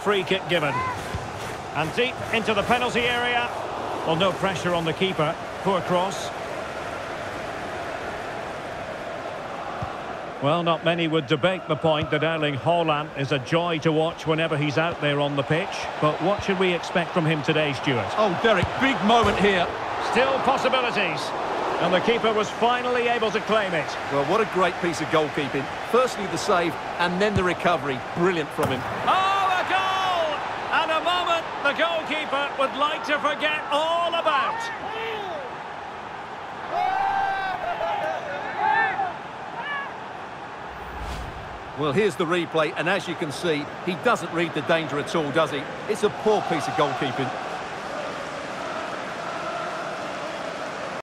Free kick given. And deep into the penalty area. Well, no pressure on the keeper. Poor cross. Well, not many would debate the point that Erling Haaland is a joy to watch whenever he's out there on the pitch. But what should we expect from him today, Stuart? Oh, Derek, big moment here. Still possibilities. And the keeper was finally able to claim it. Well, what a great piece of goalkeeping. Firstly, the save, and then the recovery. Brilliant from him. Oh, a goal! And a moment the goalkeeper would like to forget all about. Well, here's the replay, and as you can see, he doesn't read the danger at all, does he? It's a poor piece of goalkeeping.